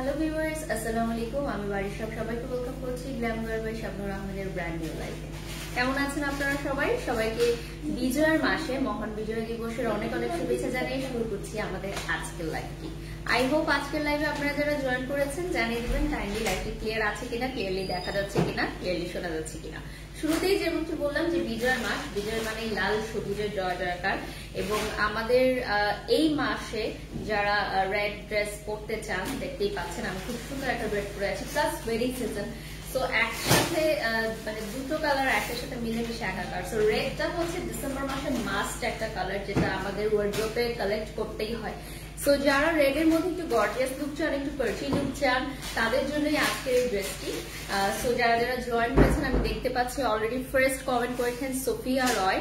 Hello viewers আসসালামু আলাইকুম আমি বাড়ির সব সবাইকে ওয়েলকাম করছি গ্ল্যামগার বাই শাবনুর আহমেদের ব্র্যান্ড নিউ লাইফে কেমন আছেন আপনারা সবাই? সবাইকে বিজয়ের মাসে, মহান বিজয় দিবসের অনেক অনেক শুভেচ্ছা জানিয়ে শুরু করছি আমাদের আজকের লাইভটি আই হোপ আজকের লাইভে আপনারা যারা জয়েন করেছেন, জানিয়ে দিবেন কাইন্ডলি লাইভটি ক্লিয়ার আছে কিনা ক্লিয়ারলি দেখা যাচ্ছে কিনা ক্লিয়ারলি শোনা যাচ্ছে কিনা। শুরুতেই যেমনটি বললাম যে বিজয়ের মাস, বিজয়ের মানে লাল, সবুজের জয়, জয়কার। এবং আমাদের এই মাসে যারা রেড ড্রেস পরতে চান, দেখতেই পাচ্ছেন আমি খুব সুন্দর একটা রেড পরে আছি। প্লাস ওয়েডিং সিজন সো একসাথে মানে দুটো কালার সাথে মিলেমিশে একাকার সো রেডটা হচ্ছে ডিসেম্বর মাসে মাস্ট একটা কালার যেটা আমাদের ওয়ার্ড্রোপে কালেক্ট করতেই হয়। সো যারা রেড এর মধ্যে একটু গর্জিয়াস লুক চান, একটু পার্টি লুক চান, তাদের জন্যই আজকের এই ড্রেসটি সো যারা যারা জয়েন করেছেন আমি দেখতে পাচ্ছি অলরেডি ফার্স্ট কমেন্ট করেছেন সোফিয়া রয়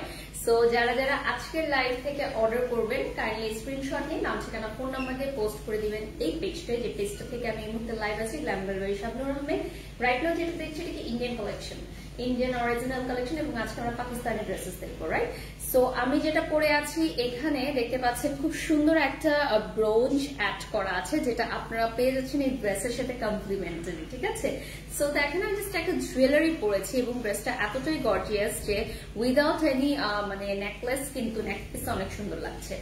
সো যারা যারা আজকের লাইভ থেকে অর্ডার করবেন কাইন্ডলি স্ক্রিনশট নিয়ে নাম, ঠিকানা ফোন নাম্বার দিয়ে পোস্ট করে দিবেন এই পেজটা যে পেজটা থেকে আমি এই মুহূর্তে লাইভ আছি গ্ল্যাম্বার বাড়ি শাবনুর আহমেদ রাইট নাও যেটা দেখছি, এটা Indian collection Indian original collection এবং আজকে আমরা পাকিস্তানি ড্রেসেস দেখব রাইট সো আমি যেটা পরে আছি এখানে দেখতে পাচ্ছেন খুব সুন্দর একটা ব্রোঞ্জ অ্যাড করা আছে যেটা আপনারা পেয়ে যাচ্ছেন এই ড্রেসের সাথে কমপ্লিমেন্টারি ঠিক আছে? সো দেখেন আমি জাস্ট একটা জুয়েলারি পরেছি এবং ড্রেসটা এতটাই গর্জিয়াস যে উইদাউট এনি মানে নেকলেস কিন্তু নেকলেস অনেক সুন্দর লাগছে।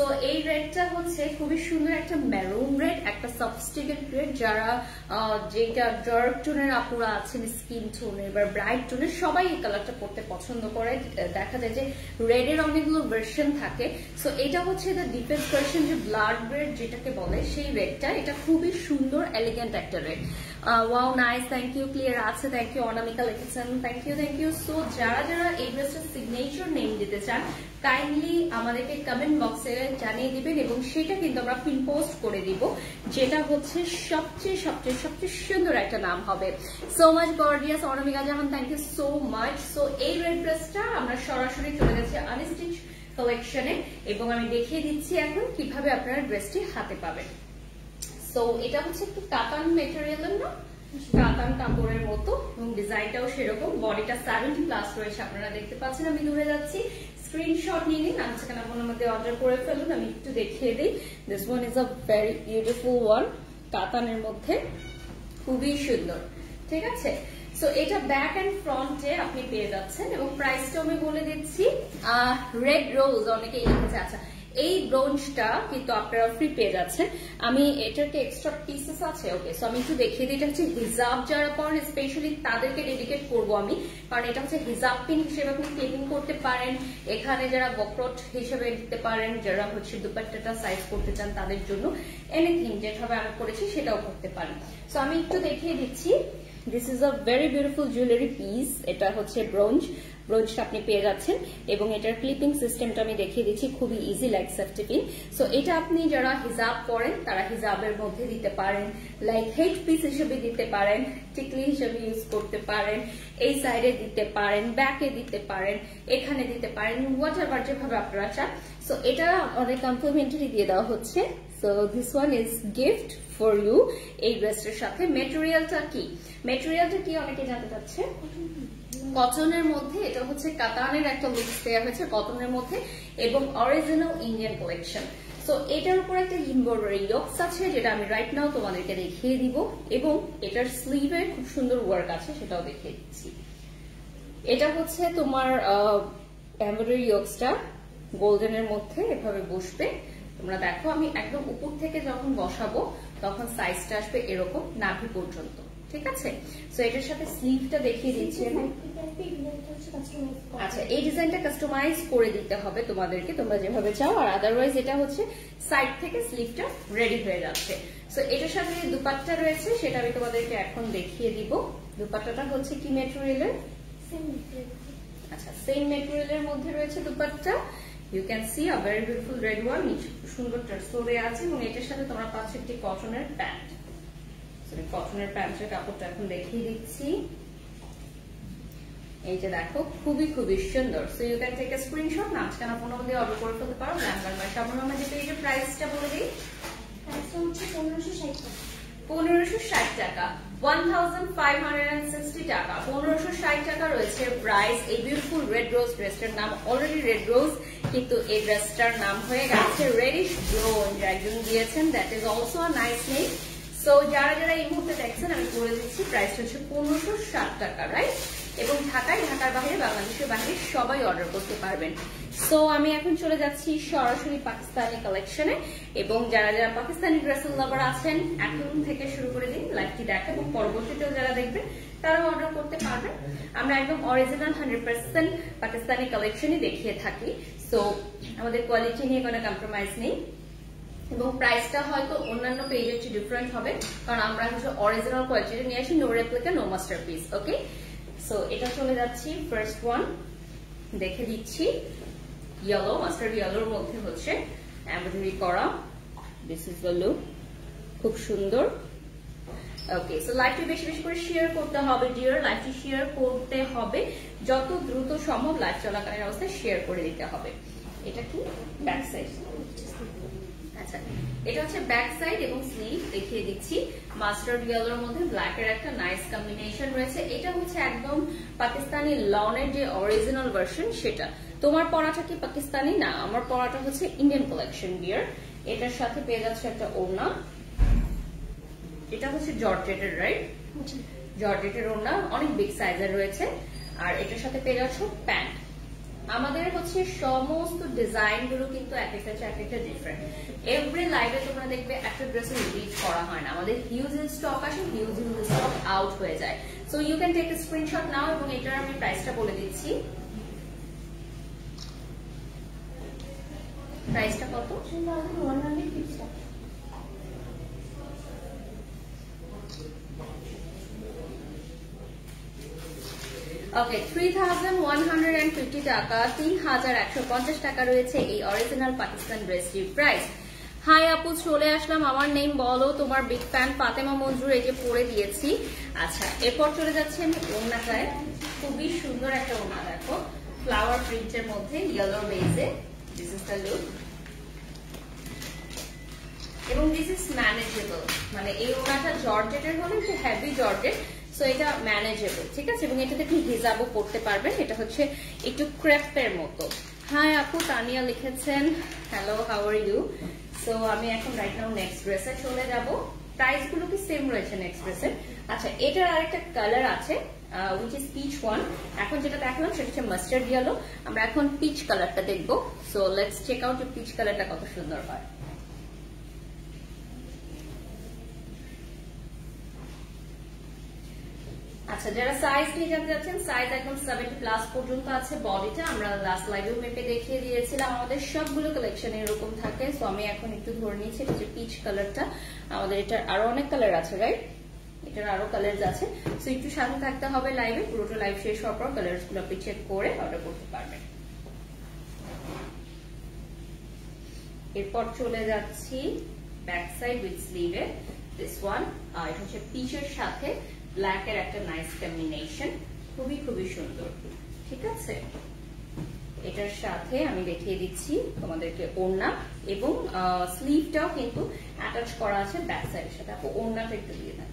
সো এই রেডটা হচ্ছে খুবই সুন্দর একটা মেরুন রেড একটা সাবস্টিকেট রেড যারা যেটা ডার্ক টোনের আপুরা আছেন স্কিন টোনের বা ব্রাইট টোনের সবাই এই কালারটা পড়তে পছন্দ করে। দেখা যায় যে রেড এর অনেকগুলো ভার্সন থাকে। সো এটা হচ্ছে দ্য ডিফেন্স ভার্সন যে ব্লাড রেড যেটাকে বলে, সেই রেডটা এটা খুবই সুন্দর এলিগেন্ট একটা red wow nice thank you clear আছে থ্যাংক ইউ অনামিকা লিখেছেন thank you thank you so যারা যারা এই সিগনেচার নেম দিতে চান কাইন্ডলি আমাদেরকে কমেন্ট বক্সে জানিয়ে দিবেন এবং সেটা কিন্তু আমরা পিন পোস্ট করে দিব, যেটা হচ্ছে সবচেয়ে সবচেয়ে সবচেয়ে সুন্দর একটা নাম হবে। So much gorgeous Anamika Jahan thank you so much so এই রেড আমরা সরাসরি চলে যাচ্ছি আনস্টিচ কালেকশনে এবং আমি দেখিয়ে দিচ্ছি এখন কীভাবে আপনারা ড্রেসটি হাতে পাবেন। সো এটা হচ্ছে একটু কাতান মেটেরিয়ালের না? কাতান কাপড়ের মতো এবং ডিজাইনটাও সেরকম। বডিটা সেভেন্টি প্লাস রয়েছে, আপনারা দেখতে পাচ্ছেন। আমি দূরে যাচ্ছি। স্ক্রিনশট নিয়ে নিন। আমি সেখানে আপনার মধ্যে অর্ডার করে ফেলুন, আমি একটু দেখিয়ে দিই। This one is a very beautiful one কাতানের মধ্যে। খুবই সুন্দর। ঠিক আছে? সো এটা ব্যাক অ্যান্ড ফ্রন্টে আপনি পেয়ে যাচ্ছেন এবং প্রাইসটা আমি বলে দিচ্ছি। রেড রোজ অনেকে লিখেছে আচ্ছা এই ব্রোঞ্জটা কিন্তু আপনারা ফ্রি পেয়ে যাচ্ছেন। আমি এটার কি এক্সট্রা পিসেস আছে? ওকে সো আমি একটু দেখিয়ে দিই। এটা হচ্ছে হিজাব যারা পড়েন স্পেশালি তাদেরকে ডেডিকেট করব আমি। কারণ এটা হচ্ছে হিজাব পিন হিসেবে আপনি ক্লিপিং করতে পারেন। এখানে যারা বক্রট হিসেবে দিতে পারেন, যারা হচ্ছে দুপাট্টাটা সাইজ করতে চান তাদের জন্য এনিথিং যেভাবে আমি করেছি সেটাও করতে পারেন। সো আমি একটু দেখিয়ে দিচ্ছি। This is a very beautiful jewellery piece এটা হচ্ছে ব্রোঞ্জ। ব্রোঞ্জটা আপনি পেয়ে যাচ্ছেন এবং এটার ক্লিপিং সিস্টেমটা আমি দেখিয়ে দিচ্ছি, খুবই easy like safety pin so এটা আপনি যারা হিজাব করেন তারা হিজাবের মধ্যে দিতে পারেন লাইক হেড পিস হিসেবে দিতে পারেন, টিকলি হিসেবে ইউজ করতে পারেন, এই সাইডে দিতে পারেন ব্যাকে দিতে পারেন, এখানে দিতে পারেন হোয়াট এভার যেভাবে আপনারা চান। সো এটা অনেক কমপ্লিমেন্টারি দিয়ে দেওয়া হচ্ছে। So this one is gift for you এই ড্রেসটার সাথে মেটেরিয়ালটা কি? মেটেরিয়ালটা কি অনেকে জানতে চাচ্ছে? কটনের মধ্যে, এটা হচ্ছে কাতানের একটা লুকস দেওয়া হয়েছে কটনের মধ্যে, এবং অরিজিনাল ইন্ডিয়ান কালেকশন তো এটার উপর একটা এমব্রয়ডারি ইয়ক্স আছে, যেটা আমি রাইট নাও তোমাদেরকে দেখিয়ে দিব, এবং এটার স্লিভে খুব সুন্দর ওয়ার্ক আছে, সেটাও দেখিয়ে দিচ্ছি। এটা হচ্ছে তোমার এমব্রয়ডারি ইয়ক্সটা গোল্ডেনের মধ্যে এভাবে বসবে। তোমরা দেখো, আমি একদম উপর থেকে যখন বসাবো, তখন সাইজটা আসবে এরকম, নাভি পর্যন্ত। ঠিক আছে? সো এটার সাথে স্লিভটা দেখিয়ে দিচ্ছি আচ্ছা এই ডিজাইনটা কাস্টমাইজ করে দিতে হবে তোমাদেরকে তোমরা যেভাবে চাও। আর আদারওয়াইজ এটা হচ্ছে সাইড থেকে স্লিভটা রেডি হয়ে যাচ্ছে। সো এটার সাথে যে দুপাট্টা রয়েছে সেটা আমি তোমাদেরকে এখন দেখিয়ে দিব। দুপাট্টাটা হচ্ছে কি মেটেরিয়ালের আচ্ছা সেম মেটেরিয়ালের মধ্যে রয়েছে dupatta. You can see a very beautiful red one সুন্দর টার্সোরে আছে এবং এটার সাথে তোমরা পাচ্ছ একটি কটনের প্যান্ট কটনের প্যান্টের কাপড়টা এখন দেখিয়ে দিচ্ছি। এই যে দেখো খুবই খুবই সুন্দর। So you can take a screenshot phone দিয়ে অর্ডার করে ফেলতে পারো। সামনে আমরা যেটা এই যে প্রাইসটা বলে দিই। প্রাইসটা হচ্ছে পনেরোশো ষাট টাকা। পনেরোশো ষাট টাকা one thousand five hundred and sixty টাকা। পনেরোশো ষাট টাকা রয়েছে প্রাইস এই বিউটিফুল রেড রোজ ড্রেসটার নাম। অলরেডি রেড রোজ কিন্তু এই ড্রেসটার নাম হয়ে গেছে রেডিশ ব্রোঞ্জ একজন দিয়েছেন that is also a nice name so যারা যারা এই মুহূর্তে দেখছেন, আমি বলে দিচ্ছি প্রাইসটা হচ্ছে পনেরোশো ষাট টাকা রাইট এবং ঢাকায়, ঢাকার বাইরে, বাংলাদেশের বাইরে সবাই অর্ডার করতে পারবেন। সো আমি এখন চলে যাচ্ছি সরাসরি পাকিস্তানি কালেকশনে এবং যারা যারা পাকিস্তানি ড্রেসের লাভার আছেন, এখন থেকে শুরু করে দিন লাইভটি দেখা এবং পরবর্তীতেও যারা দেখবেন, তারাও অর্ডার করতে পারবেন। আমরা একদম অরিজিনাল হান্ড্রেড পার্সেন্ট পাকিস্তানি কালেকশনই দেখিয়ে থাকি। সো আমাদের কোয়ালিটি নিয়ে কোনো কম্প্রোমাইজ নেই। এবং প্রাইসটা হয়তো অন্যান্য পেজের চেয়ে ডিফারেন্ট হবে। কারণ আমরা হচ্ছে অরিজিনাল কোয়ালিটি নিয়ে আসি no replica no master piece okay so এটা চলে যাচ্ছি ফার্স্ট ওয়ান দেখে দিচ্ছি। ইয়েলো মাস্টার ইয়েলোর মধ্যে হচ্ছে এমব্রয়ডারি করা। দিস ইজ দ্য লুক খুব সুন্দর। ওকে সো লাইভটি বেশি বেশি করে শেয়ার করতে হবে ডিয়ার লাইভটি শেয়ার করতে হবে। যত দ্রুত সম্ভব লাইভ চলাকালীন অবস্থায় শেয়ার করে দিতে হবে। এটা কি? ব্যাক সাইড আচ্ছা এটা হচ্ছে ব্যাক সাইড এবং স্লিভ দেখিয়ে দিচ্ছি। মাস্টার্ড ইয়েলোর মধ্যে ব্ল্যাক এর একটা নাইস কম্বিনেশন রয়েছে। এটা হচ্ছে একদম পাকিস্তানি লনের যে অরিজিনাল ভার্সন সেটা। তোমার পড়াটা কি পাকিস্তানি? না আমার পড়াটা হচ্ছে ইন্ডিয়ান কালেকশন বিয়ার এটার সাথে পেয়ে যাচ্ছে একটা ওড়না। এটা হচ্ছে জর্জেটের রাইট জর্জেটের ওড়না। অনেক বিগ সাইজের রয়েছে। আর এটার সাথে পেয়ে যাচ্ছ প্যান্ট। আমাদের হচ্ছে সমস্ত ডিজাইনগুলো কিন্তু এক একটা এক একটা ডিফারেন্ট এভরি লাইভে তোমরা দেখবে একটা ড্রেস রিলিজ করা হয় না। আমাদের হিউজ স্টক আসে হিউজ হিউজ স্টক আউট হয়ে যায়। So you can take screenshot now এবং এটার আমি প্রাইসটা বলে দিচ্ছি। প্রাইসটা কত ওয়ান হান্ড্রেড ফিফটি টাকা ওকে থ্রি টাকা, তিন হাজার একশো পঞ্চাশ টাকা রয়েছে এই অরিজিনাল পাকিস্তান ড্রেসটির প্রাইস হাই আপু, চলে আসলাম আমার নেম বলো, তোমার বিগ ফ্যান ফাতেমা মঞ্জুর, এই যে পরে দিয়েছি। আচ্ছা এরপর চলে যাচ্ছে আমি ওড়নাটায়। খুবই সুন্দর একটা ওড়না, দেখো। ফ্লাওয়ার প্রিন্টের মধ্যে ইয়েলো বেজে দিস ইস দ্য লুক এবং দিস ইজ ম্যানেজেবল মানে এই ওড়নাটা জর্জেটের হলে একটু হ্যাভি জর্জেট। সো এটা ম্যানেজেবল ঠিক আছে? এবং এটাতে আপনি হিজাবও করতে পারবেন। এটা হচ্ছে একটু ক্রেপের মতো। হাই আপু, তানিয়া লিখেছেন। Hello how are you so আমি এখন রাইট নাও নেক্সট ড্রেসে চলে যাব। প্রাইসগুলো কি সেম রয়েছে নেক্সট ড্রেসের আচ্ছা এটার আরেকটা কালার আছে উইচ ইজ পিচ ওয়ান এখন যেটা দেখলাম, সেটা হচ্ছে মাস্টার্ড ইয়েলো আমরা এখন পিচ কালারটা দেখব। So let's check out peach কালারটা কত সুন্দর হয়। আচ্ছা যারা সাইজ নিয়ে জানতে চাচ্ছেন সাইজ একদম সেভেন্টি প্লাস পর্যন্ত আছে বডিটা আমরা লাস্ট লাইভেও মেপে দেখিয়ে দিয়েছিলাম। আমাদের সবগুলো কালেকশন এরকম থাকে। সো আমি এখন একটু ধরে নিয়েছি এটা পিচ কালারটা আমাদের এটার আরও অনেক কালার আছে রাইট এটার আরও কালার আছে। সো একটু সাথে থাকতে হবে লাইভে লাইভ শেষ হওয়ার পর কালারগুলো আপনি চেক করে অর্ডার করতে পারবেন। এরপর চলে যাচ্ছি ব্যাক সাইড উইথ স্লিভে দিস ওয়ান এটা হচ্ছে পিচের সাথে। ব্ল্যাক এর একটা নাইস কম্বিনেশন খুবই খুবই সুন্দর। ঠিক আছে? এটার সাথে আমি দেখিয়ে দিচ্ছি তোমাদেরকে ওড়না এবং স্লিভটাও কিন্তু অ্যাটাচ করা আছে ব্যাক সাইডের সাথে। আপু, ওড়নাটা একটু দিয়ে দেন।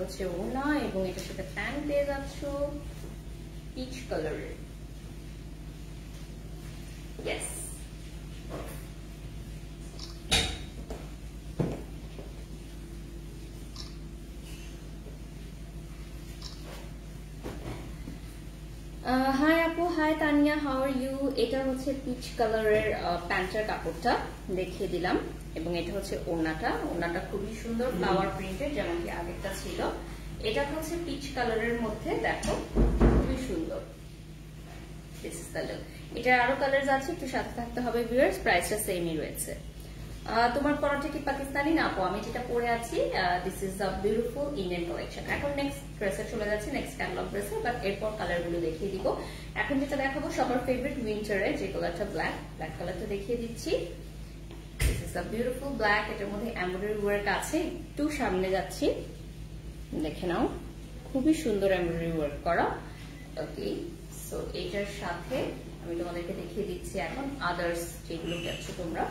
হচ্ছে ওড়না এবং এটার সাথে প্যান্ট পেয়ে যাচ্ছ। পিচ কালারের Yes. হাই আপু hi Tania how are you এটা হচ্ছে পিচ কালারের প্যান্টের কাপড়টা দেখিয়ে দিলাম। এবং এটা হচ্ছে ওড়নাটা। ওড়নাটা খুবই সুন্দর ফ্লাওয়ার প্রিন্টের যেমন কি আগেরটা ছিল। এটা হচ্ছে পিচ কালারের মধ্যে দেখো। দিস ইজ দ্য লুক এটার আরও কালার আছে, একটু সাথে থাকতে হবে ভিউয়ার্স প্রাইসটা সেমই রয়েছে। তোমার পরাটা কি পাকিস্তানি? না, আপু, আমি যেটা পরে আছি this is a beautiful Indian collection এখন নেক্সট ড্রেসে চলে যাচ্ছে নেক্সট ক্যাটালগ ড্রেসে বাট এরপর কালারগুলো দেখিয়ে দিব। এখন যেটা দেখাবো, সবার ফেভারিট উইন্টারে যে কালারটা ব্ল্যাক ব্ল্যাক কালারটা দেখিয়ে দিচ্ছি। This is a beautiful black এটার মধ্যে এমব্রয়ডারি ওয়ার্ক আছে। একটু সামনে যাচ্ছি। দেখে নাও, খুবই সুন্দর এমব্রয়ডারি ওয়ার্ক করা। ওকে সো এটার সাথে আমি তোমাদেরকে দেখিয়ে দিচ্ছি এখন আদার্স যেগুলো পাচ্ছ তোমরা.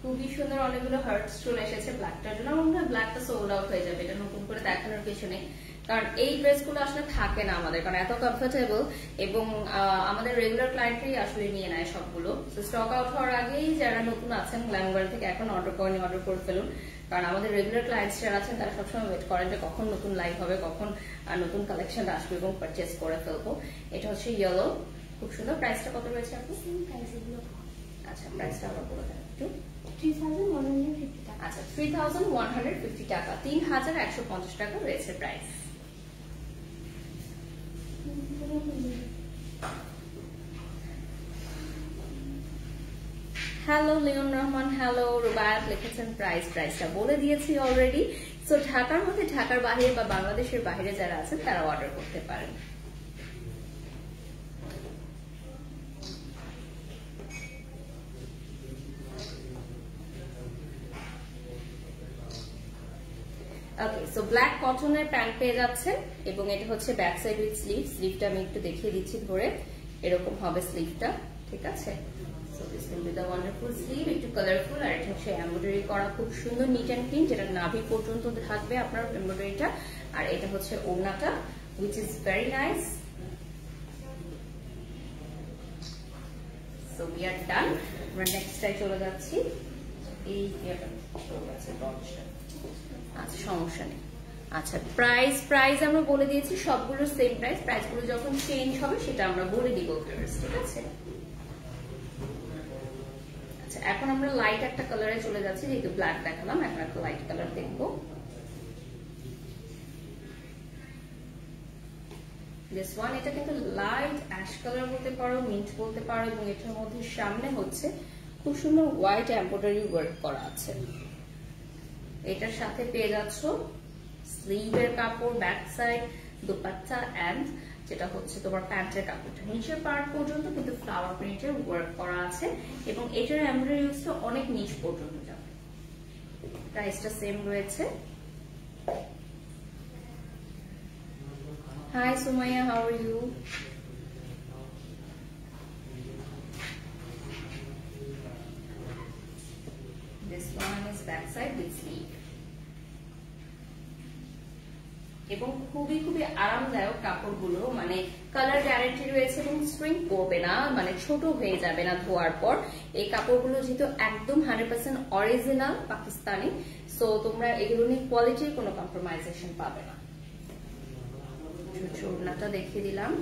খুবই সুন্দর অনেকগুলো হার্ট চলে এসেছে ব্ল্যাকটার জন্য। ব্ল্যাকটা সোল্ড আউট হয়ে যাবে। এটা নতুন করে দেখানোর কিছু নেই। কারণ এই ড্রেসগুলো আসলে থাকে না আমাদের কারণ এত কমফোর্টেবল এবং আমাদের রেগুলার ক্লায়েন্টরাই আসলে নিয়ে নেয় সবগুলো। স্টক আউট হওয়ার আগেই যারা নতুন আছেন গ্ল্যামগার থেকে এখন অর্ডার করেনি অর্ডার করে ফেলুন। কারণ আমাদের রেগুলার ক্লায়েন্টস যারা আছেন তারা সবসময় ওয়েট করেন যে কখন নতুন লাইভ হবে কখন নতুন কালেকশন আসবে এবং পারচেস করে ফেলব। এটা হচ্ছে ইয়েলো খুব সুন্দর। প্রাইসটা কত রয়েছে আপনি আচ্ছা প্রাইসটা আবার বলে দেন একটু। আচ্ছা three thousand one hundred fifty টাকা। তিন হাজার একশো পঞ্চাশ টাকা রয়েছে price hello Leon Rahman hello Rubayat লিখেছেন প্রাইস প্রাইসটা বলে দিয়েছি অলরেডি সো ঢাকার মধ্যে, ঢাকার বাইরে বা বাংলাদেশের বাইরে যারা আছেন, তারা অর্ডার করতে পারেন। ওকে সো ব্ল্যাক কটনের প্যান্ট পেয়ে যাচ্ছেন এবং এটা হচ্ছে ব্যাক সাইড উইথ স্লিভ স্লিভটা আমি একটু দেখিয়ে দিচ্ছি ধরে। এরকম হবে স্লিভটা ঠিক আছে? So this will be the একটু কালারফুল আর এটা হচ্ছে এমব্রয়ডারি করা খুব সুন্দর নিট অ্যান্ড ক্লিন যেটা নাভি পর্যন্ত থাকবে আপনার এমব্রয়ডারিটা আর এটা হচ্ছে ওড়নাটা which is very nice so we are done আমরা নেক্সটটায় চলে যাচ্ছি। এই চলে বক্সটা আচ্ছা সমস্যা নেই। আচ্ছা প্রাইস প্রাইস আমরা বলে দিয়েছি, সবগুলো সেম প্রাইস যখন চেঞ্জ হবে, সেটা আমরা বলে দিব ঠিক আছে? আচ্ছা এখন আমরা লাইট একটা কালারে চলে যাচ্ছি, যেহেতু ব্ল্যাক দেখালাম, এখন একটা লাইট কালার দেখব। ওয়ান এটা কিন্তু লাইট অ্যাশ কালার বলতে পারো মিন্ট বলতে পারো, এবং মধ্যে সামনে হচ্ছে খুব সুন্দর হোয়াইট এমব্রয়ডারি ওয়ার্ক করা আছে। এটার সাথে পেয়ে যাচ্ছ স্লিভের কাপড় ব্যাক সাইড দোপাট্টা অ্যান্ড যেটা হচ্ছে তোমার প্যান্টের কাপড়টা। নিচের পার্ট পর্যন্ত কিন্তু ফ্লাওয়ার প্রিন্টের ওয়ার্ক করা আছে এবং এটার এমব্রয়ডারি ইউজটা অনেক নিচ পর্যন্ত যাবে। প্রাইসটা সেম রয়েছে। Hi Sumaiya how are you This one is backside with sleeve. এবং খুবই খুবই আরামদায়ক কাপড়গুলো মানে কালার গ্যারান্টি রয়েছে এবং স্প্রিং করবে না মানে ছোট হয়ে যাবে না ধোয়ার পর। এই কাপড়গুলো যেহেতু একদম hundred percent original Pakistani so তোমরা এগুলো নিয়ে কোয়ালিটির কোনো কম্প্রোমাইজেশন পাবে না। ওড়নাটা দেখিয়ে দিলাম।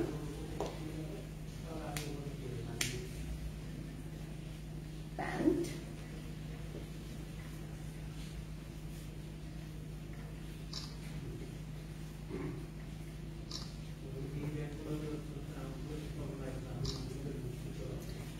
প্যান্ট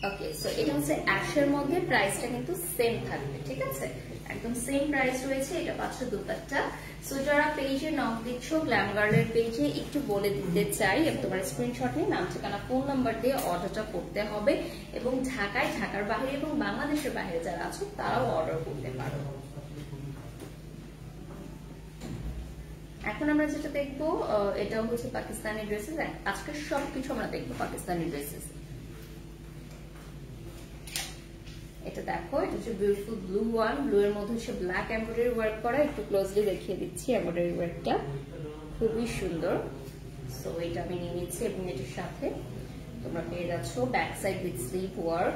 ওকে সো এটা হচ্ছে অ্যাশের মধ্যে প্রাইসটা কিন্তু সেম থাকবে, ঠিক আছে? একদম সেম প্রাইস রয়েছে, এটা পাচ্ছ দুপাট্টা। সো যারা পেজে নক দিচ্ছ গ্ল্যাম গার্ডের পেজে একটু বলে দিতে চাই তোমার স্ক্রিনশট নাম, ঠিকানা ফোন নাম্বার দিয়ে অর্ডারটা করতে হবে। এবং ঢাকায়, ঢাকার বাইরে এবং বাংলাদেশের বাইরে যারা আছো, তারাও অর্ডার করতে পারো। এখন আমরা যেটা দেখব এটা হচ্ছে পাকিস্তানি ড্রেসেস আজকে সবকিছু আমরা দেখব পাকিস্তানি ড্রেসেস এটা দেখো, এটা হচ্ছে বিউটিফুল ব্লু ওয়ান ব্লু এর মধ্যে হচ্ছে ব্ল্যাক এম্ব্রয়ডারি ওয়ার্ক করা, একটু ক্লোজলি দেখিয়ে দিচ্ছি এমব্রয়ডারি ওয়ার্কটা খুবই সুন্দর। সো এটা আমি নিয়ে নিচ্ছি এবং এটার সাথে তোমরা পেয়ে যাচ্ছ back side with slip work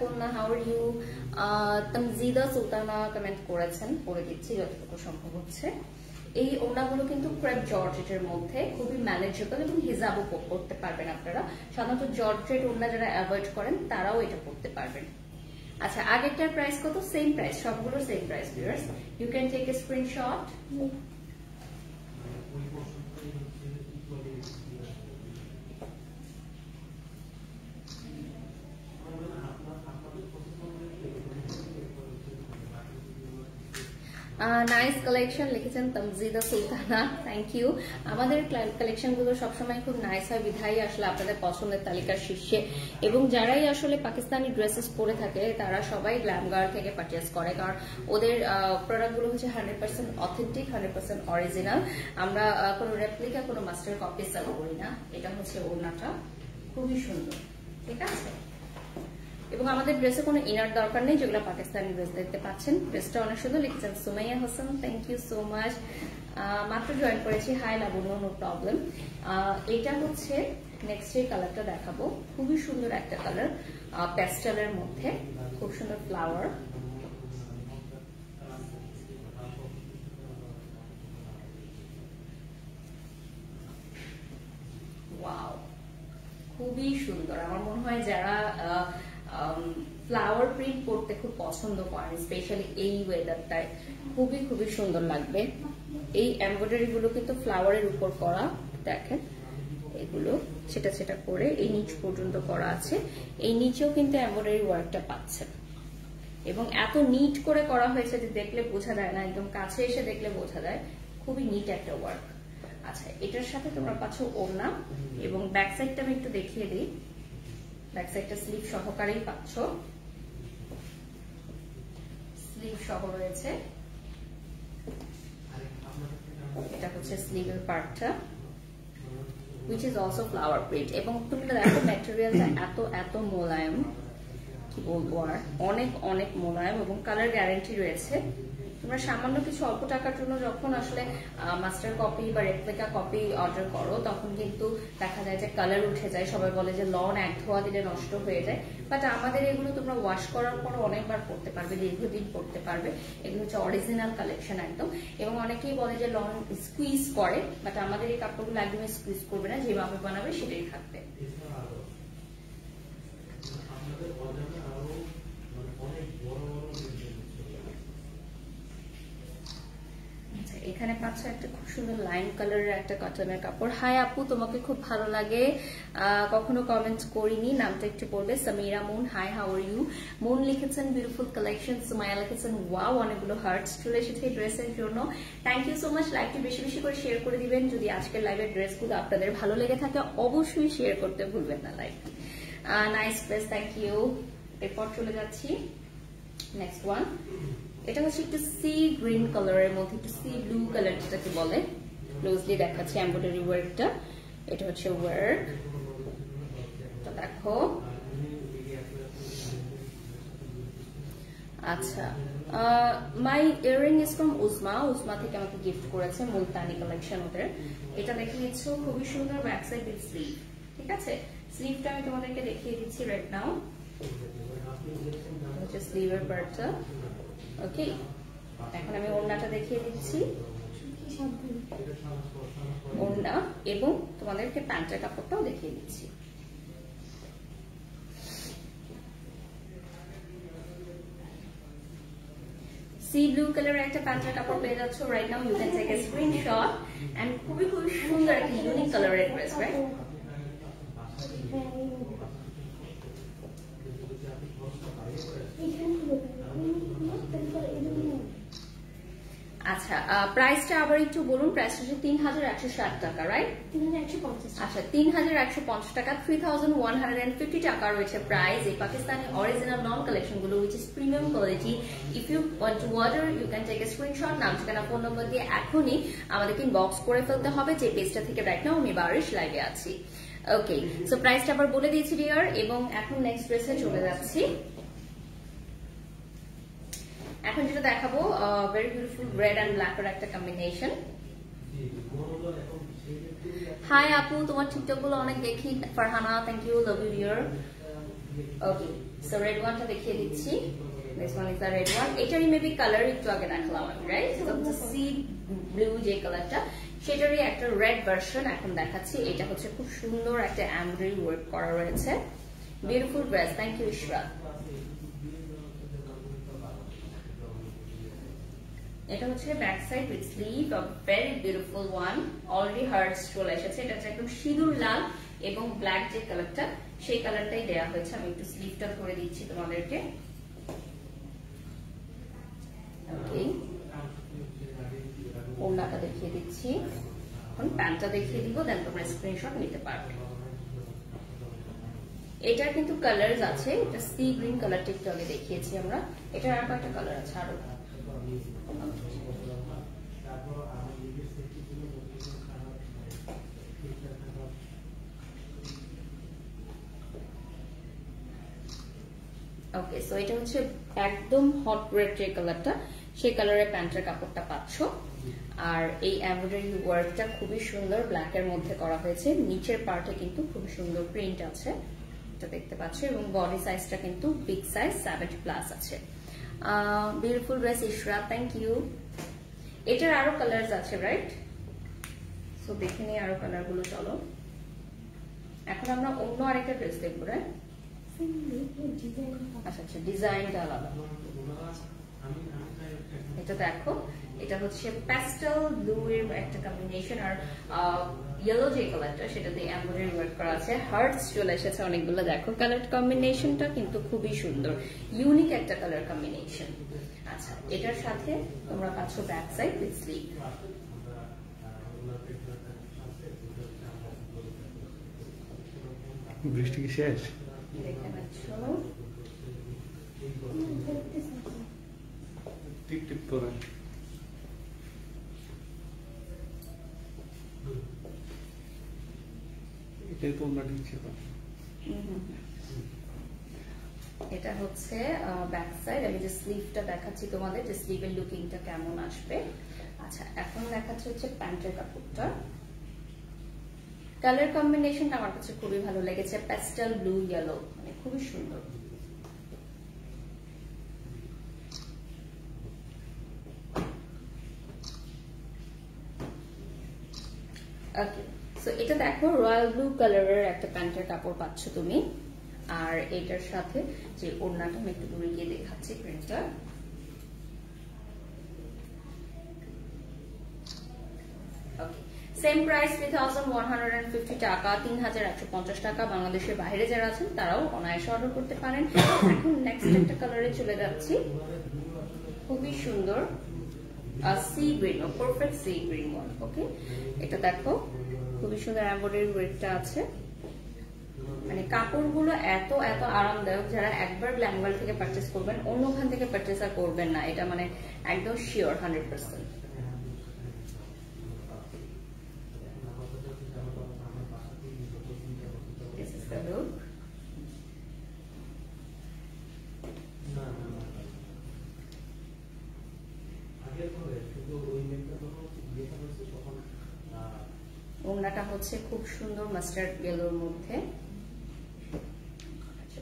কন্যা how are you Tamjida Sultana comment করেছেন পড়ে দিচ্ছি, যতটুকু সম্ভব হচ্ছে। এই ওড়নাগুলো কিন্তু ক্রেপ জর্জেটের মধ্যে, খুবই ম্যানেজেবল এবং হিজাবও করতে পারবেন আপনারা। সাধারণত জর্জেট ওড়না যারা অ্যাভয়েড করেন, তারাও এটা করতে পারবেন। আচ্ছা আগেরটার প্রাইস কত? সেম প্রাইস সবগুলো same price you can take a screenshot nice collection লিখেছেন তামজিদা সুলতানা থ্যাংক ইউ আমাদের কালেকশনগুলো সবসময় খুব নাইস হয় বিধাই আসলে আপনাদের পছন্দের তালিকার শীর্ষে। এবং যারাই আসলে পাকিস্তানি ড্রেসেস পরে থাকে, তারা সবাই গ্ল্যামগার থেকে পারচেস করে, কারণ ওদের প্রোডাক্টগুলো হচ্ছে hundred percent authentic hundred percent original আমরা কোনো রেপ্লিকা কোনো মাস্টার কপি সেল করি না। এটা হচ্ছে ওড়নাটা। খুবই সুন্দর। ঠিক আছে? এবং আমাদের ড্রেসে কোনো ইনার দরকার নেই, যেগুলো পাকিস্তানি ড্রেস দেখতে পাচ্ছেন। ড্রেসটা অনেক সুন্দর, লিখেছেন Sumaiya Hossain. Thank you so much মাত্র জয়েন করেছি হাই লাবণ্য নো প্রবলেম এটা হচ্ছে নেক্সট যে কালারটা দেখাবো। খুবই সুন্দর একটা কালার প্যাস্টেলের মধ্যে। খুব সুন্দর ফ্লাওয়ার খুবই সুন্দর। আমার মনে হয় যারা ফ্লাওয়ার প্রিন্ট করতে খুব পছন্দ করেন স্পেশালি এই ওয়েদারটায় খুবই খুবই সুন্দর লাগবে। এই এমব্রয়ডারি গুলো কিন্তু ফ্লাওয়ারের উপর করা, দেখেন, এগুলো, সেটা সেটা করে এই নিচ পর্যন্ত করা আছে। এই নিচেও কিন্তু এমব্রয়ডারি ওয়ার্কটা পাচ্ছেন। এবং এত নিট করে করা হয়েছে যে দেখলে বোঝা যায় না, একদম কাছে এসে দেখলে বোঝা যায়। খুবই নিট একটা ওয়ার্ক আচ্ছা এটার সাথে তোমরা পাচ্ছ ওড়না। এবং ব্যাক সাইডটা আমি একটু দেখিয়ে দিই। ব্যাক সাইডটা স্লিভ সহকারেই পাচ্ছ। স্লিভ সহ রয়েছে। এটা হচ্ছে স্লিভের পার্টটা, which is also flower print এবং তুমি দেখো ম্যাটেরিয়ালটা এত এত মোলায়েম, কি বলব আর? অনেক অনেক মোলায়েম এবং কালার গ্যারান্টি রয়েছে। তোমরা সামান্য কিছু অল্প টাকার জন্য যখন আসলে মাস্টার কপি বা রেপ্লিকা কপি অর্ডার করো, তখন কিন্তু দেখা যায় যে কালার উঠে যায়। সবাই বলে যে, লন এক ধোয়া দিলে নষ্ট হয়ে যায়। বাট আমাদের এগুলো তোমরা ওয়াশ করার পর অনেকবার পড়তে পারবে, দীর্ঘদিন পড়তে পারবে। এগুলো হচ্ছে অরিজিনাল কালেকশন একদম। এবং অনেকেই বলে যে, লন স্কুইজ করে। বাট আমাদের এই কাপড়গুলো একদমই স্কুইজ করবে না। যেভাবে বানাবে সেটাই থাকবে আচ্ছা, পাচ্ছ একটা খুব সুন্দর লাইন কালারের একটা কটনের কাপড়। হাই আপু, তোমাকে খুব ভালো লাগে। কখনো কমেন্ট করিনি, নামটা একটু পড়বে Samira Moon hi how are you Moon লিখেছেন বিউটিফুল কালেকশন সুমায়া লিখেছেন ওয়াও অনেকগুলো হার্টস চলে এসেছে এই ড্রেসের জন্য। থ্যাংক ইউ সো মাচ লাইভটি বেশি বেশি করে শেয়ার করে দিবেন। যদি আজকের লাইভের ড্রেসগুলো আপনাদের ভালো লেগে থাকে, অবশ্যই শেয়ার করতে ভুলবেন না লাইভটি নাইস ড্রেস থ্যাংক ইউ এরপর চলে যাচ্ছি। নেক্সট ওয়ান এটা হচ্ছে একটু সি গ্রিন কালারের মধ্যে, একটু সি ব্লু কালার যেটাকে বলে। ক্লোজলি দেখাচ্ছে এমব্রয়ডারি ওয়ার্কটা এটা হচ্ছে ওয়ার্ক তো দেখো। আচ্ছা my earring is from Uzma Uzma থেকে আমাকে গিফট করেছে মুলতানি কালেকশন ওদের। এটা দেখে নিচ্ছ, খুবই সুন্দর ব্যাক সাইড উইথ স্লিভ ঠিক আছে? স্লিভটা আমি তোমাদেরকে দেখিয়ে দিচ্ছি রাইট নাও হচ্ছে স্লিভের পার্টটা ওকে এখন আমি ওড়নাটা দেখিয়ে দিচ্ছি। ওড়না এবং তোমাদেরকে প্যান্টের কাপড়টাও দেখিয়ে দিচ্ছি। সি ব্লু কালারের একটা প্যান্টের কাপড় পেয়ে যাচ্ছ right now you can take a screenshot and খুবই খুবই সুন্দর একটা ইউনিক কালারের ড্রেস রাইট আচ্ছা প্রাইসটা আবার একটু বলুন প্রাইসটা হচ্ছে তিন হাজার একশো ষাট টাকা রাইট আচ্ছা তিন হাজার একশো পঞ্চাশ টাকা three thousand one hundred and fifty টাকা রয়েছে প্রাইস এই পাকিস্তানি অরিজিনাল নন কালেকশনগুলো which is premium quality if you want to order you can take a screenshot নাম ঠিকানা ফোন নম্বর দিয়ে এখনই আমাদেরকে ইনবক্স করে ফেলতে হবে যে পেজটা থেকে রাইট নাও আমি বারিশ লাইভে আছি। ওকে সো প্রাইসটা আবার বলে দিয়েছি ডিয়ার এবং এখন নেক্সট ড্রেসে চলে যাচ্ছি। এখন যেটা দেখাবো very beautiful red and black এর একটা কম্বিনেশন হাই আপু, তোমার টিকটকগুলো অনেক দেখি। Farhana thank you love you dear okay so red ওয়ানটা দেখিয়ে দিচ্ছি। This one is the red one এটারই মেবি কালার একটু আগে দেখালাম আমি রাইট সি ব্লু যে কালারটা সেটারই একটা রেড ভার্সন এখন দেখাচ্ছি। এটা হচ্ছে খুব সুন্দর একটা এমব্রয়ডারি ওয়ার্ক করা রয়েছে। Beautiful dress thank you Ishra এটা হচ্ছে back side with sleeve a very beautiful one already hearts চলে এসেছে। এটা হচ্ছে একদম সিঁদুর লাল এবং ব্ল্যাক যে কালারটা সেই কালারটাই দেওয়া হয়েছে। আমি একটু স্লিভটা করে দিচ্ছি তোমাদেরকে। ওকে দেখিয়ে দিচ্ছি। এখন প্যান্টটা দেখিয়ে দিব দেন তোমরা স্ক্রিনশট নিতে পারবে। এটা কিন্তু কালার আছে। এটা সি গ্রিন কালারটা একটু আগে দেখিয়েছি আমরা। এটার আর একটা কালার আছে আরও। সো এটা হচ্ছে একদম হট রেড যে কালারটা সেই কালারের প্যান্টের কাপড়টা পাচ্ছ। আর এই এমব্রয়ডারি ওয়ার্কটা খুবই সুন্দর ব্ল্যাক এর মধ্যে করা হয়েছে। নিচের পার্টে কিন্তু খুবই সুন্দর প্রিন্ট আছে, এটা দেখতে পাচ্ছ। এবং বডি সাইজটা কিন্তু বিগ সাইজ সেভেন্টি প্লাস আছে। Beautiful dress Ishra thank you এটার আরও কালার্স আছে রাইট সো দেখে নিই আরও কালারগুলো চলো। এখন আমরা অন্য আরেকটা ড্রেস দেখব রাইট আচ্ছা আচ্ছা ডিজাইনটা আলাদা। এটা দেখো এটা হচ্ছে প্যাস্টেল ব্লু এর একটা কম্বিনেশন আর ইয়েলো যে কালারটা সেটা দিয়ে এমব্রয়ডারি ওয়ার্ক করা আছে। হার্টস চলে এসেছে অনেকগুলো দেখো কালার কম্বিনেশনটা কিন্তু খুবই সুন্দর। ইউনিক একটা কালার কম্বিনেশন আচ্ছা এটার সাথে তোমরা পাচ্ছ ব্যাক সাইড উইথ স্লিভ বৃষ্টি কি শেষ? টিপ টিপ করে। এটাই তো আমরা ঠিক এটা হচ্ছে ব্যাক সাইড আমি যে স্লিভটা দেখাচ্ছি তোমাদের, যে স্লিভের লুকিংটা কেমন আসবে। আচ্ছা এখন দেখাচ্ছে হচ্ছে প্যান্টের কাপড়টা। কালার কম্বিনেশনটা আমার কাছে খুবই ভালো লেগেছে। প্যাস্টেল ব্লু ইয়েলো মানে খুবই সুন্দর। ওকে সো এটা দেখো রয়্যাল ব্লু কালারের একটা প্যান্টের কাপড় পাচ্ছ তুমি। আর এটার সাথে যে ওড়নাটা আমি একটু দূরে গিয়ে দেখাচ্ছি প্রিন্টটা same price three thousand one hundred টাকা, তিন হাজার একশো পঞ্চাশ টাকা। বাংলাদেশের বাইরে যারা আছেন, তারাও অনায়াসে অর্ডার করতে পারেন। এখন নেক্সট একটা কালারে চলে যাচ্ছি। খুবই সুন্দর sea green perfect sea green one okay এটা দেখো, খুবই সুন্দর এমব্রয়ডারি ওয়েটটা আছে। মানে কাপড়গুলো এত এত আরামদায়ক যারা একবার থেকে পারচেস করবেন, অন্যখান থেকে পারচেস আর করবেন না। এটা মানে একদম sure hundred percent This is the look. ওড়নাটা হচ্ছে খুব সুন্দর মাস্টার্ড ইয়েলোর মধ্যে। আচ্ছা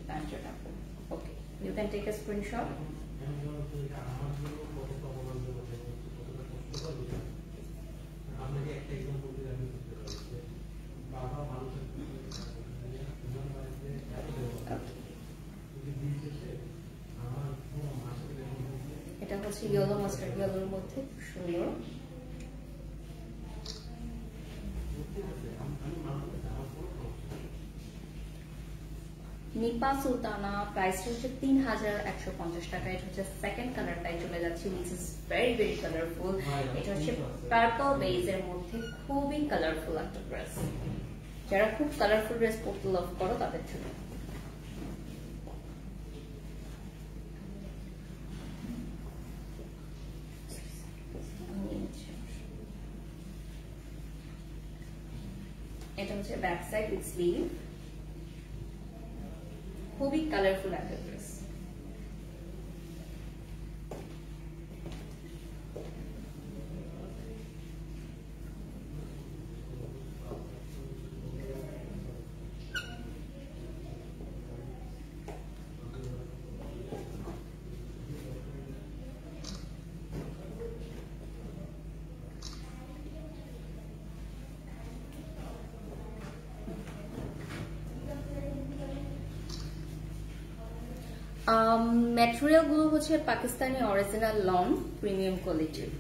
এটা হচ্ছে ইয়েলো মাস্টার্ড ইয়েলোর মধ্যে সুন্দর। নিপা সুলতানা প্রাইস হচ্ছে তিন হাজার একশো পঞ্চাশ টাকা। এটা হচ্ছে সেকেন্ড কালারটাই চলে যাচ্ছে which is very very colourful এটা হচ্ছে পার্পল বেজ এর মধ্যে খুবই কালারফুল একটা ড্রেস যারা খুব কালারফুল ড্রেস পরতে লাভ করো তাদের জন্য। এটা হচ্ছে ব্যাক সাইড উইথ স্লিভ খুবই কালারফুল একটা ড্রেস ম্যাটেরিয়ালগুলো হচ্ছে পাকিস্তানি অরিজিনাল লং প্রিমিয়াম কোয়ালিটির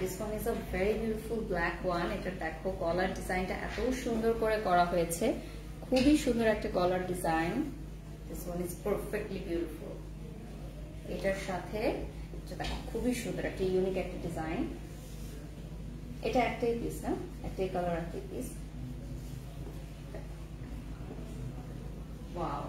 this one is a very beautiful black one এটা দেখো কলার ডিজাইনটা এত সুন্দর করে করা হয়েছে। খুবই সুন্দর একটা collar design this is perfectly beautiful এটার সাথে, এটা দেখো, খুবই সুন্দর একটা ইউনিক একটা ডিজাইন এটা একটাই পিস না? একটাই কালার একটাই পিস ওয়াও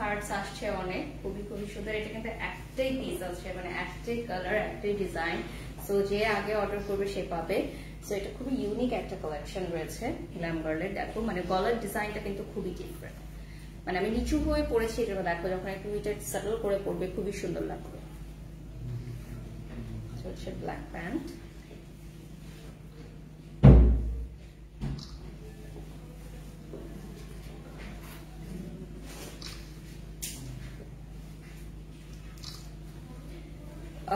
হার্টস আসছে অনেক, খুবই খুবই সুন্দর, এটা কিন্তু একটাই পিস আছে মানে একটাই কালার ডিজাইন যে আগে অর্ডার করবে সে পাবে। এটা খুবই ইউনিক একটা কালেকশন রয়েছে দেখো মানে কিন্তু খুবই ডিফারেন্ট মানে আমি নিচু হয়ে পড়েছি, এটা দেখো, যখন একটু সেটেল করে খুবই সুন্দর লাগবে। ব্ল্যাক প্যান্ট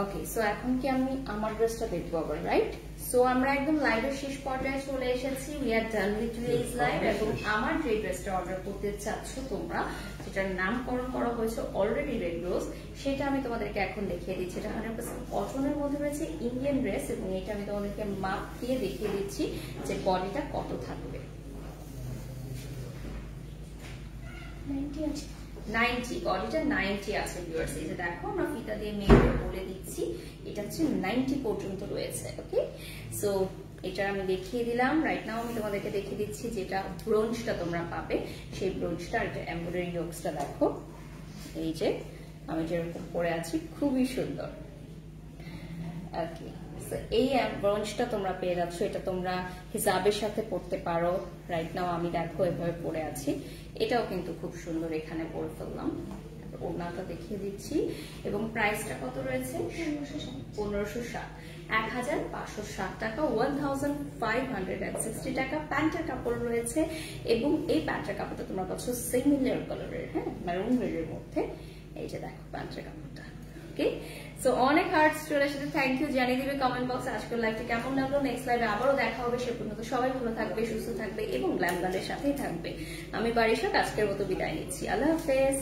ওকে সো এখন কি আমি আমার ড্রেসটা দেখব আবার রাইট সো আমরা একদম লাইভের শেষ পর্যায়ে চলে এসেছি। We are done with today's live এবং আমার যে ড্রেসটা অর্ডার করতে চাচ্ছ তোমরা যেটার নামকরণ করা হয়েছে অলরেডি রেড রোজ সেটা আমি তোমাদেরকে এখন দেখিয়ে দিচ্ছি। এটা হান্ড্রেড পার্সেন্ট কটনের মধ্যে রয়েছে ইন্ডিয়ান ড্রেস এবং এটা আমি তোমাদেরকে মাপ দিয়ে দেখিয়ে দিচ্ছি যে বডিটা কত থাকবে। নাইনটি আছে। নাইনটি বডিটা নাইনটি আছে ভিউয়ার্স এই যে দেখো, আমরা ফিতা দিয়ে মেপে বলে দিচ্ছি, এটা হচ্ছে নাইনটি পর্যন্ত রয়েছে ওকে সো এটা আমি দেখিয়ে দিলাম রাইট নাও আমি তোমাদেরকে দেখিয়ে দিচ্ছি যেটা ব্রোঞ্জটা তোমরা পাবে, সেই ব্রোঞ্জটা আর এটা এমব্রয়ডারি ইয়োগসটা দেখো, এই যে, আমি যেরকম পরে আছি, খুবই সুন্দর ওকে এই ব্রঞ্জটা তোমরা পেয়ে যাচ্ছ। এটা তোমরা হিসাবের সাথে পড়তে পারো। রাইট নাও আমি দেখো এভাবে পড়ে আছি। এটাও কিন্তু খুব সুন্দর এখানে পরে ফেললাম। ওড়নাটা দেখিয়ে দিচ্ছি। এবং প্রাইসটা কত রয়েছে? পনেরোশো ষাট। এক হাজার পাঁচশো ষাট টাকা। ওয়ান থাউজেন্ড ফাইভ সিক্সটি টাকা। প্যান্টের কাপড় রয়েছে। এবং এই প্যান্টের কাপড়টা তোমরা পাচ্ছ সিমিলার কালারের হ্যাঁ? ম্যারুন রেডের মধ্যে। এই যে দেখো প্যান্টের কাপড়টা। ওকে সো অনেক হার্টস চলে এসেছে। থ্যাংক ইউ জানিয়ে দিবে কমেন্ট বক্সে আজকের লাইভটা কেমন লাগল। নেক্সট লাইভে আবারও দেখা হবে। সে পর্যন্ত সবাই ভালো থাকবে, সুস্থ থাকবে এবং গ্ল্যাম গার্লের সাথেই থাকবে। আমি বাড়ির সাথে আজকের মতো বিদায় নিচ্ছি। আল্লাহ হাফেজ।